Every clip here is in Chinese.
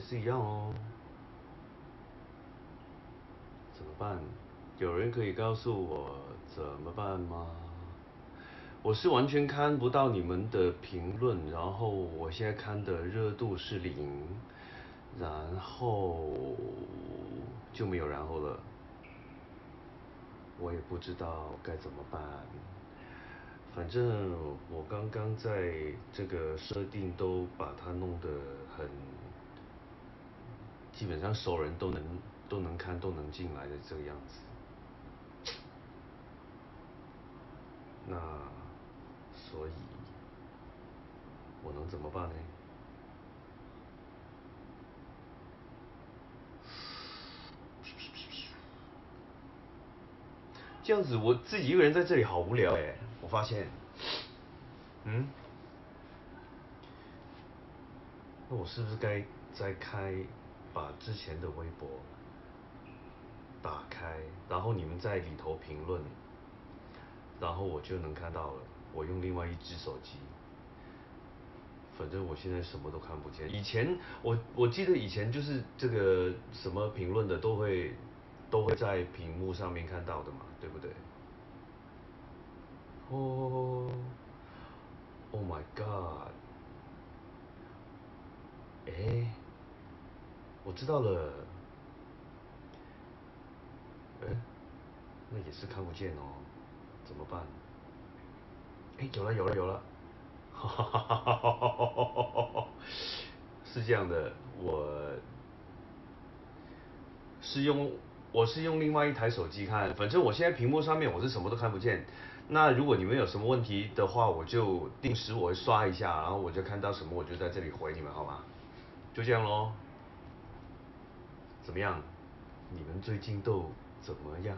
是一样哦。怎么办？有人可以告诉我怎么办吗？我是完全看不到你们的评论，然后我现在看的热度是零，然后就没有然后了。我也不知道该怎么办。反正我刚刚在这个设定都把它弄得很，基本上熟人都能都能看都能进来的这个样子。那所以，我能怎么办呢？这样子我自己一个人在这里好无聊哎，我发现，嗯，那我是不是该再开把之前的微博打开，然后你们在里头评论，然后我就能看到了。我用另外一只手机，反正我现在什么都看不见。以前我我记得以前就是这个什么评论的都会。都会在屏幕上面看到的嘛，对不对？哦，Oh my God！哎，我知道了。哎，那也是看不见哦，怎么办？哎，有了有了有了！哈哈哈哈哈哈！是这样的，我是用。我是用另外一台手机看，反正我现在屏幕上面我是什么都看不见。那如果你们有什么问题的话，我就定时我会刷一下，然后我就看到什么我就在这里回你们，好吗？就这样喽。怎么样？你们最近都怎么样？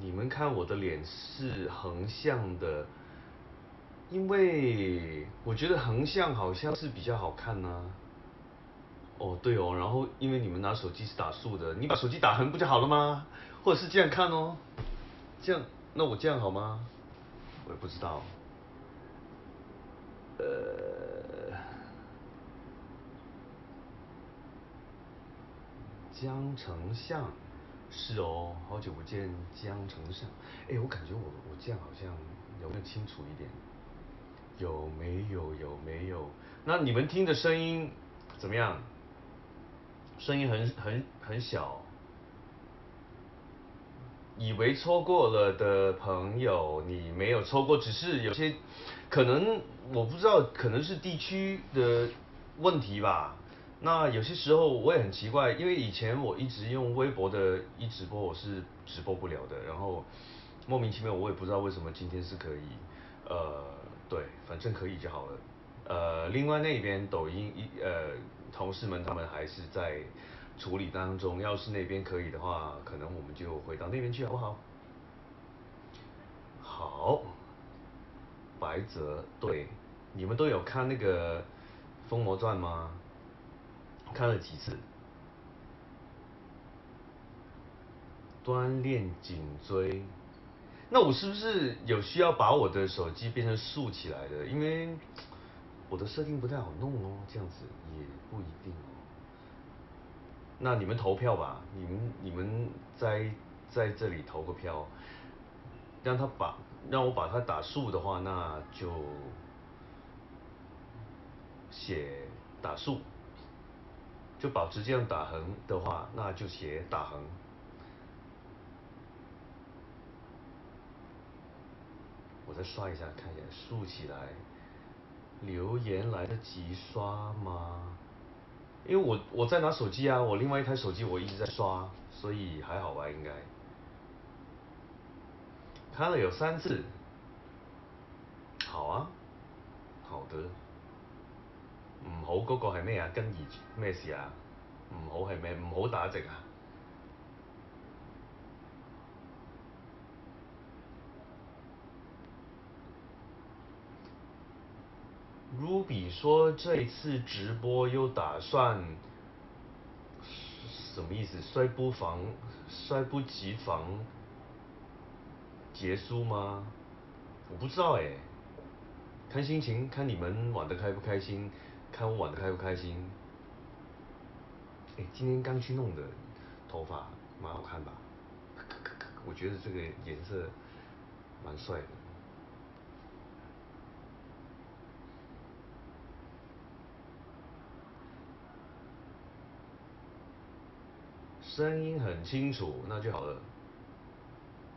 你们看我的脸是横向的，因为我觉得横向好像是比较好看呢。哦，对哦，然后因为你们拿手机是打竖的，你把手机打横不就好了吗？或者是这样看哦，这样，那我这样好吗？我也不知道。呃，江丞相，是哦，好久不见江丞相。哎，我感觉我我这样好像有没有清楚一点？有没有？有没有？那你们听的声音怎么样？声音很很很小，以为错过了的朋友，你没有错过，只是有些可能我不知道，可能是地区的问题吧。那有些时候我也很奇怪，因为以前我一直用微博的一直播，我是直播不了的，然后莫名其妙我也不知道为什么今天是可以，呃，对，反正可以就好了。呃，另外那边抖音一呃。同事们，他们还是在处理当中。要是那边可以的话，可能我们就回到那边去，好不好？好，白泽，对，你们都有看那个《疯魔传》吗？看了几次？锻炼颈椎，那我是不是有需要把我的手机变成竖起来的？因为。我的设定不太好弄哦，这样子也不一定哦。那你们投票吧，你们你们在在这里投个票，让他把让我把它打竖的话，那就写打竖；就保持这样打横的话，那就写打横。我再刷一下，看一下竖起来。留言来得及刷吗？因为我我在拿手机啊，我另外一台手机我一直在刷，所以还好吧，应该。看了有三次。好啊，好的。唔好嗰個係咩啊？跟住咩事啊？唔好係咩？唔好打直啊？Ruby 说这次直播又打算什么意思？衰不防衰不及防结束吗？我不知道哎。看心情，看你们玩的开不开心，看我玩的开不开心。哎，今天刚去弄的头发，蛮好看吧？我觉得这个颜色蛮帅的。声音很清楚，那就好了。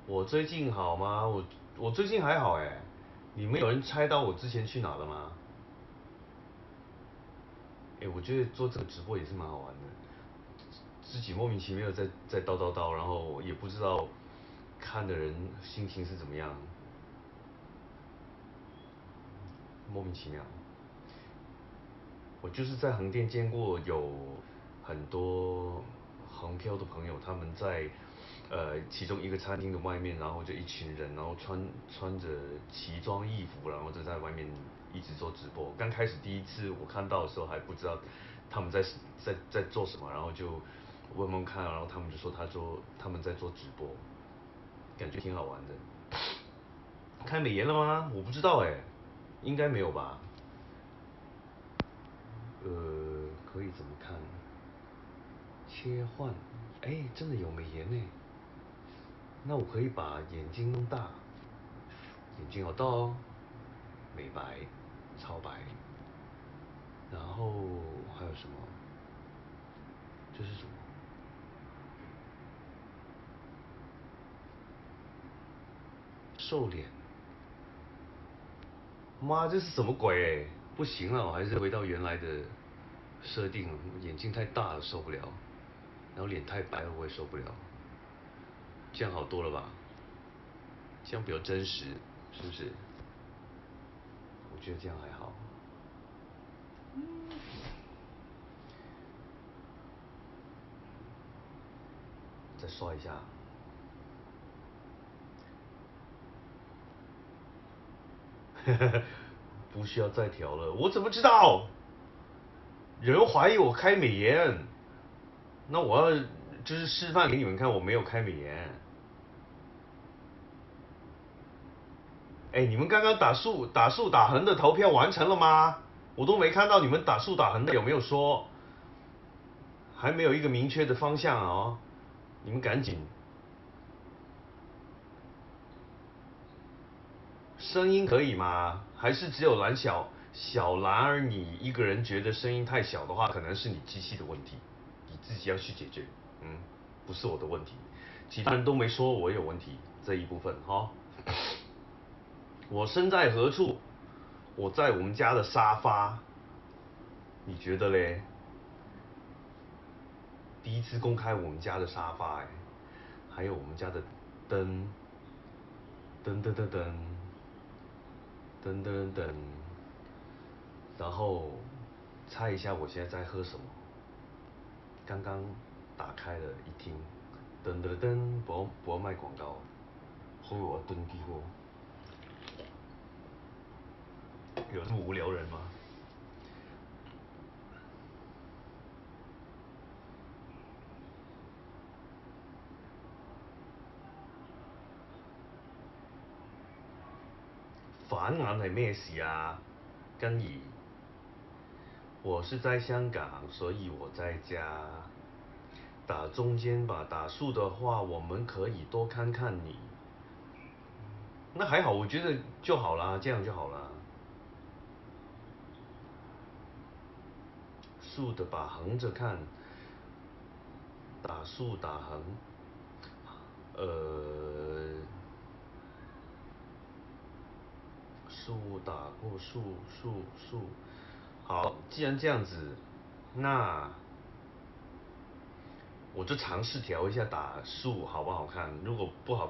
我最近好吗？我我最近还好哎。你们有人猜到我之前去哪了吗？哎，我觉得做这个直播也是蛮好玩的，自己莫名其妙在在叨叨叨，然后也不知道看的人心情是怎么样，莫名其妙。我就是在横店见过有很多横漂的朋友，他们在。呃，其中一个餐厅的外面，然后就一群人，然后穿穿着奇装异服，然后就在外面一直做直播。刚开始第一次我看到的时候还不知道他们在在在做什么，然后就问问看，然后他们就说他做他们在做直播，感觉挺好玩的。开美颜了吗？我不知道哎，应该没有吧。呃，可以怎么看？切换，哎，真的有美颜呢。那我可以把眼睛弄大，眼睛好大哦，美白，超白，然后还有什么？这是什么？瘦脸？妈，这是什么鬼？不行了，我还是回到原来的设定，眼睛太大了受不了，然后脸太白了我也受不了。这样好多了吧？这样比较真实，是不是？觉得这样还好。再刷一下。不需要再调了，我怎么知道？人怀疑我开美颜，那我要就是示范给你们看，我没有开美颜。哎，你们刚刚打竖打竖打横的投票完成了吗？我都没看到你们打竖打横的有没有说？还没有一个明确的方向哦，你们赶紧。声音可以吗？还是只有蓝小小蓝儿你一个人觉得声音太小的话，可能是你机器的问题，你自己要去解决。嗯，不是我的问题，其他人都没说我有问题这一部分哈。我身在何处？我在我们家的沙发。你觉得嘞？第一次公开我们家的沙发哎，还有我们家的灯，噔噔噔噔，噔噔噔，然后猜一下我现在在喝什么？刚刚打开了一听，噔噔噔，不不要卖广告，后面我要登记货。有这么无聊人吗？反眼系咩事啊？根怡，我是在香港，所以我在家。打中间吧，打竖的话，我们可以多看看你。那还好，我觉得就好啦，这样就好了。竖的把横着看，打竖打横，呃，竖打过竖竖竖，好，既然这样子，那我就尝试调一下打竖好不好看，如果不好。